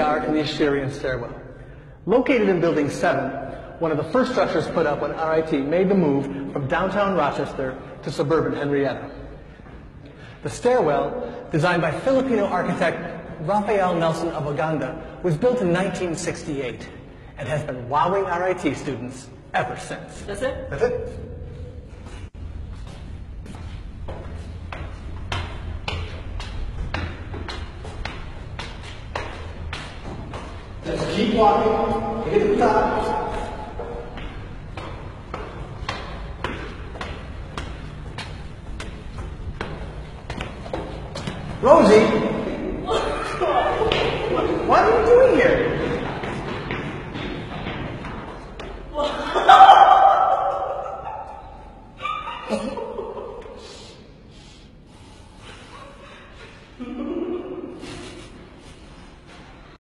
are in the Escherian stairwell. Located in Building 7, one of the first structures put up when RIT made the move from downtown Rochester to suburban Henrietta. The stairwell, designed by Filipino architect Rafael Nelson of Oganda, was built in 1968 and has been wowing RIT students ever since. That's it? That's it. Just keep walking. The top. Rosie, what are you doing here?